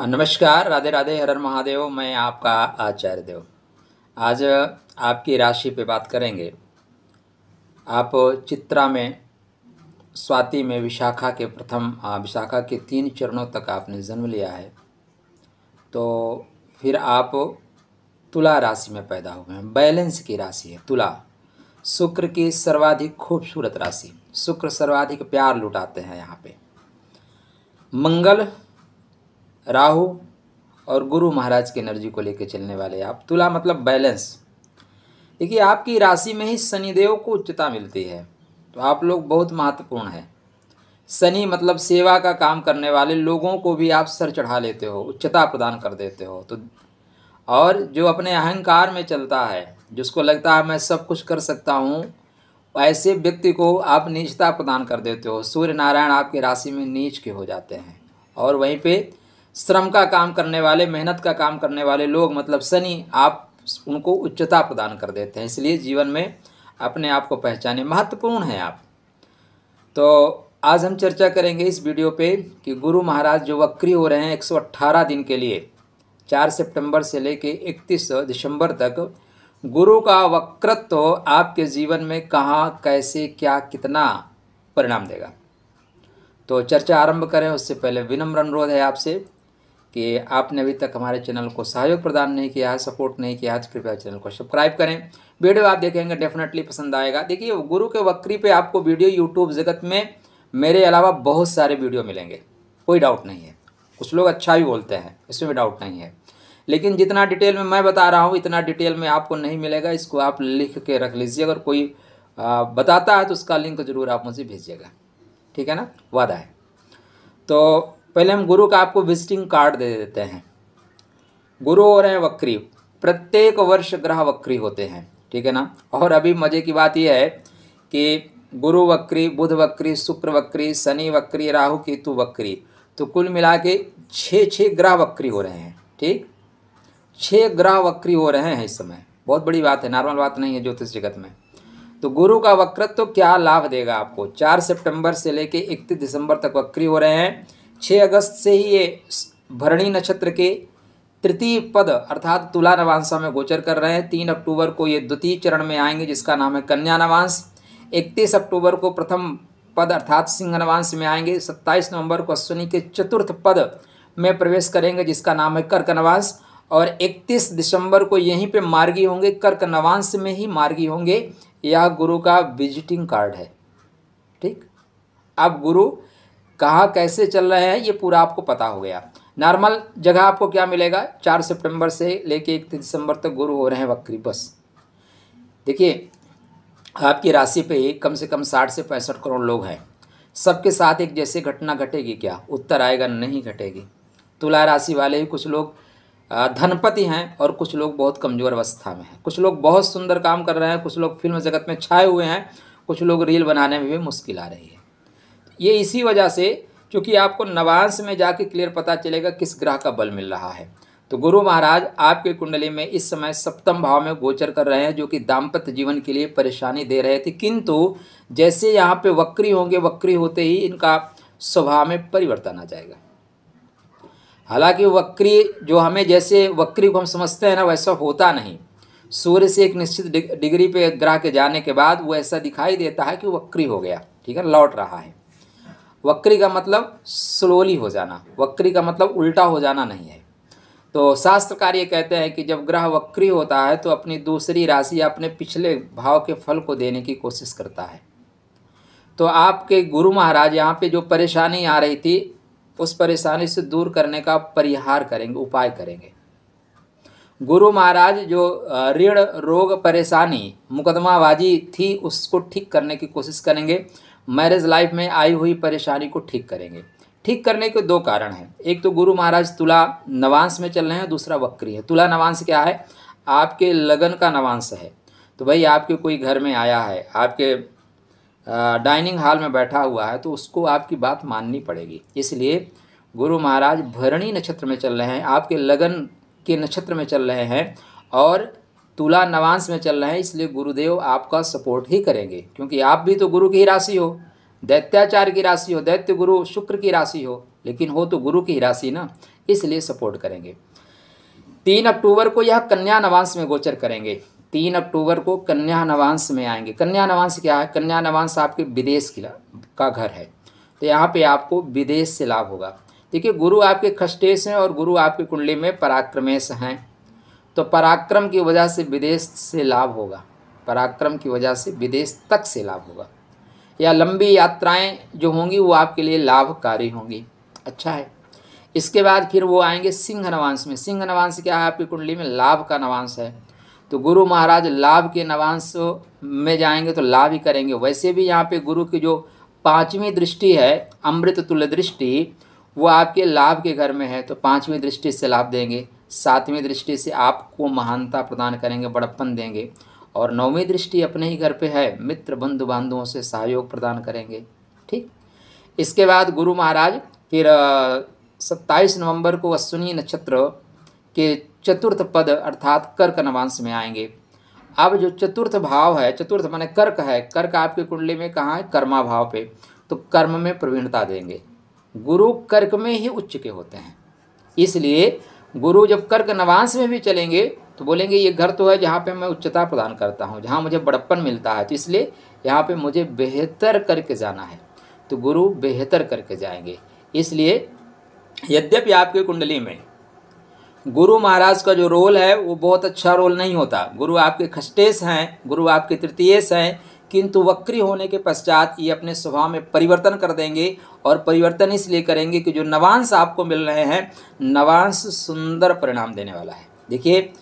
नमस्कार, राधे राधे, हर महादेव, मैं आपका आचार्य देव। आज आपकी राशि पे बात करेंगे। आप चित्रा में, स्वाति में, विशाखा के प्रथम विशाखा के तीन चरणों तक आपने जन्म लिया है। तो फिर आप तुला राशि में पैदा हुए हैं। बैलेंस की राशि है, तुला। शुक्र की सर्वाधिक खूबसूरत राशि। शुक्र सर्वाधिक प्यार लुटाते हैं यहाँ पे। मंगल राहु और गुरु महाराज की एनर्जी को लेकर चलने वाले आप। तुला मतलब बैलेंस देखिए, आपकी राशि में ही शनिदेव को उच्चता मिलती है। तो आप लोग बहुत महत्वपूर्ण है। शनि मतलब सेवा का काम करने वाले लोगों को भी आप सर चढ़ा लेते हो, उच्चता प्रदान कर देते हो। तो और जो अपने अहंकार में चलता है, जिसको लगता है मैं सब कुछ कर सकता हूँ, ऐसे व्यक्ति को आप नीचता प्रदान कर देते हो। सूर्य नारायण आपकी राशि में नीच के हो जाते हैं। और वहीं पे श्रम का काम करने वाले, मेहनत का काम करने वाले लोग मतलब शनि, आप उनको उच्चता प्रदान कर देते हैं। इसलिए जीवन में अपने आप को पहचाने। महत्वपूर्ण है आप। तो आज हम चर्चा करेंगे इस वीडियो पे कि गुरु महाराज जो वक्री हो रहे हैं 118 दिन के लिए 4 सितंबर से लेके 31 दिसंबर तक, गुरु का वक्रत्व आपके जीवन में कहाँ, कैसे, क्या, कितना परिणाम देगा। तो चर्चा आरंभ करें, उससे पहले विनम्र अनुरोध है आपसे। कि आपने अभी तक हमारे चैनल को सहयोग प्रदान नहीं किया है सपोर्ट नहीं किया है कृपया चैनल को सब्सक्राइब करें। वीडियो आप देखेंगे डेफिनेटली पसंद आएगा। देखिए गुरु के वक्री पे आपको वीडियो यूट्यूब जगत में मेरे अलावा बहुत सारे वीडियो मिलेंगे। कोई डाउट नहीं है। कुछ लोग अच्छा भी बोलते हैं, इसमें भी डाउट नहीं है। लेकिन जितना डिटेल में मैं बता रहा हूँ, इतना डिटेल में आपको नहीं मिलेगा। इसको आप लिख के रख लीजिए। अगर कोई बताता है तो उसका लिंक ज़रूर आप मुझे भेजिएगा। ठीक है ना? वादा है। तो पहले हम गुरु का आपको विजिटिंग कार्ड दे देते हैं। गुरु हो रहे हैं वक्री। प्रत्येक वर्ष ग्रह वक्री होते हैं, ठीक है ना? और अभी मज़े की बात यह है कि गुरु वक्री, बुध वक्री, शुक्र वक्री, शनि वक्री, राहु केतु वक्री तो कुल मिला के छः छः ग्रह वक्री हो रहे हैं, ठीक? छः ग्रह वक्री हो रहे हैं इस समय। बहुत बड़ी बात है नॉर्मल बात नहीं है ज्योतिष जगत में। तो गुरु का वक्रत्व तो क्या लाभ देगा आपको? चार सितंबर से लेके इकतीस दिसंबर तक वक्री हो रहे हैं। छः अगस्त से ही ये भरणी नक्षत्र के तृतीय पद अर्थात तुला नवांशा में गोचर कर रहे हैं। तीन अक्टूबर को ये द्वितीय चरण में आएँगे, जिसका नाम है कन्या नवांश। इकतीस अक्टूबर को प्रथम पद अर्थात सिंह नवांश में आएँगे। सत्ताईस नवंबर को अश्विनी के चतुर्थ पद में प्रवेश करेंगे, जिसका नाम है कर्क नवांश। और 31 दिसंबर को यहीं पे मार्गी होंगे, कर्क नवांश में ही मार्गी होंगे। यह गुरु का विजिटिंग कार्ड है, ठीक? अब गुरु कहाँ कैसे चल रहे हैं, ये पूरा आपको पता हो गया। नॉर्मल जगह आपको क्या मिलेगा? चार सितंबर से लेके इकतीस दिसंबर तक गुरु हो रहे हैं वक्री, बस। देखिए, आपकी राशि पे कम से कम साठ से पैंसठ करोड़ लोग हैं। सबके साथ एक जैसे घटना घटेगी क्या? उत्तर आएगा, नहीं घटेगी। तुला राशि वाले ही कुछ लोग धनपति हैं और कुछ लोग बहुत कमज़ोर अवस्था में हैं। कुछ लोग बहुत सुंदर काम कर रहे हैं, कुछ लोग फ़िल्म जगत में छाए हुए हैं, कुछ लोग रील बनाने में भी मुश्किल आ रही है। ये इसी वजह से क्योंकि आपको नवांश में जाके क्लियर पता चलेगा किस ग्रह का बल मिल रहा है। तो गुरु महाराज, आपके कुंडली में इस समय सप्तम भाव में गोचर कर रहे हैं, जो कि दाम्पत्य जीवन के लिए परेशानी दे रहे थे। किंतु जैसे यहाँ पे वक्री होंगे, वक्री होते ही इनका स्वभाव में परिवर्तन आ जाएगा। हालाँकि वक्री जो हमें जैसे वक्री को हम समझते हैं ना, वैसा होता नहीं। सूर्य से एक निश्चित डिग्री पे ग्रह के जाने के बाद वो ऐसा दिखाई देता है कि वक्री हो गया, ठीक है, लौट रहा है। वक्री का मतलब स्लोली हो जाना, वक्री का मतलब उल्टा हो जाना नहीं है। तो शास्त्रकार ये कहते हैं कि जब ग्रह वक्री होता है तो अपनी दूसरी राशि अपने पिछले भाव के फल को देने की कोशिश करता है। तो आपके गुरु महाराज यहाँ पे जो परेशानी आ रही थी, उस परेशानी से दूर करने का परिहार करेंगे, उपाय करेंगे। गुरु महाराज जो ऋण रोग परेशानी, मुकदमाबाजी थी, उसको ठीक करने की कोशिश करेंगे। मैरिज लाइफ में आई हुई परेशानी को ठीक करेंगे। ठीक करने के दो कारण हैं। एक तो गुरु महाराज तुला नवांश में चल रहे हैं दूसरा वक्री है। तुला नवांश क्या है? आपके लगन का नवांश है। तो भाई आपके कोई घर में आया है, आपके डाइनिंग हॉल में बैठा हुआ है तो उसको आपकी बात माननी पड़ेगी। इसलिए गुरु महाराज भरणी नक्षत्र में चल रहे हैं, आपके लगन के नक्षत्र में चल रहे हैं और तुला नवांश में चल रहे हैं, इसलिए गुरुदेव आपका सपोर्ट ही करेंगे। क्योंकि आप भी तो गुरु की राशि हो दैत्याचार की राशि हो, दैत्य गुरु शुक्र की राशि हो, लेकिन हो तो गुरु की राशि ना, इसलिए सपोर्ट करेंगे। तीन अक्टूबर को यह कन्या नवांश में गोचर करेंगे। तीन अक्टूबर को कन्या नवांश में आएँगे। कन्या नवांश क्या है? कन्या नवांश आपके विदेश का घर है। तो यहाँ पे आपको विदेश से लाभ होगा। देखिए, गुरु आपके खष्टेश हैं और गुरु आपकी कुंडली में पराक्रमेश हैं। तो पराक्रम की वजह से विदेश से लाभ होगा। पराक्रम की वजह से विदेश तक से लाभ होगा। या लंबी यात्राएँ जो होंगी, वो आपके लिए लाभकारी होंगी। अच्छा है। इसके बाद फिर वो आएँगे सिंह नवांश में। सिंह नवांश क्या है? आपकी कुंडली में लाभ का नवांश है। तो गुरु महाराज लाभ के नवांश में जाएँगे तो लाभ ही करेंगे। वैसे भी यहाँ पे गुरु की जो पाँचवीं दृष्टि है अमृत तुल्य दृष्टि, वो आपके लाभ के घर में है। तो पाँचवीं दृष्टि से लाभ देंगे। सातवीं दृष्टि से आपको महानता प्रदान करेंगे, बड़प्पन देंगे। और नौवीं दृष्टि अपने ही घर पे है, मित्र बंधु बांधवों से सहयोग प्रदान करेंगे, ठीक? इसके बाद गुरु महाराज, फिर सत्ताईस नवंबर को अश्विनी नक्षत्र के चतुर्थ पद अर्थात कर्क नवांश में आएँगे। अब जो चतुर्थ भाव है, चतुर्थ माने कर्क है, कर्क आपके कुंडली में कहाँ है? कर्मा भाव पे। तो कर्म में प्रवीणता देंगे। गुरु कर्क में ही उच्च के होते हैं। इसलिए गुरु जब कर्क नवांश में भी चलेंगे तो बोलेंगे, ये घर तो है जहाँ पे मैं उच्चता प्रदान करता हूँ, जहाँ मुझे बड़प्पन मिलता है तो इसलिए यहाँ पे मुझे बेहतर करके जाना है। तो गुरु बेहतर करके जाएँगे। इसलिए यद्यपि आपके कुंडली में गुरु महाराज का जो रोल है, वो बहुत अच्छा रोल नहीं होता। गुरु आपके खस्टेश हैं, गुरु आपके तृतीयेश हैं किंतु वक्री होने के पश्चात ये अपने स्वभाव में परिवर्तन कर देंगे और परिवर्तन इसलिए करेंगे कि जो नवांश आपको मिल रहे हैं, नवांश सुंदर परिणाम देने वाला है। देखिए,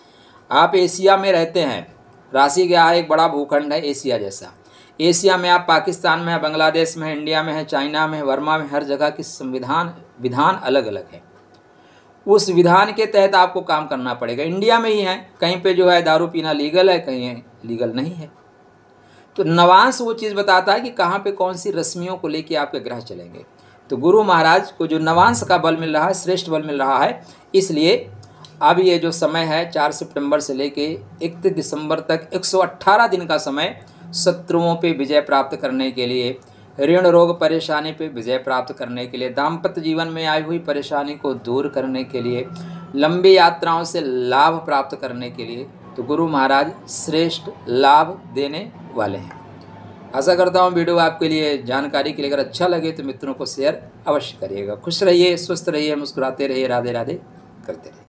आप एशिया में रहते हैं, राशि का एक बड़ा भूखंड है एशिया जैसा। एशिया में आप पाकिस्तान में है, बांग्लादेश में है, इंडिया में है, चाइना में है, वर्मा में हर जगह की संविधान, विधान अलग अलग है। उस विधान के तहत आपको काम करना पड़ेगा। इंडिया में ही है, कहीं पे जो है दारू पीना लीगल है, कहीं लीगल नहीं है। तो नवांश वो चीज़ बताता है कि कहाँ पे कौन सी रश्मियों को लेके आपके ग्रह चलेंगे। तो गुरु महाराज को जो नवांश का बल मिल रहा है, श्रेष्ठ बल मिल रहा है, इसलिए अब ये जो समय है, चार सितंबर से लेके इकतीस दिसंबर तक 118 दिन का समय शत्रुओं पे विजय प्राप्त करने के लिए, ऋण रोग परेशानी पे विजय प्राप्त करने के लिए, दाम्पत्य जीवन में आई हुई परेशानी को दूर करने के लिए, लंबी यात्राओं से लाभ प्राप्त करने के लिए तो गुरु महाराज श्रेष्ठ लाभ देने वाले हैं। आशा करता हूँ वीडियो आपके लिए जानकारी के लिए अगर अच्छा लगे तो मित्रों को शेयर अवश्य करिएगा। खुश रहिए, स्वस्थ रहिए, मुस्कुराते रहिए राधे राधे करते रहिए।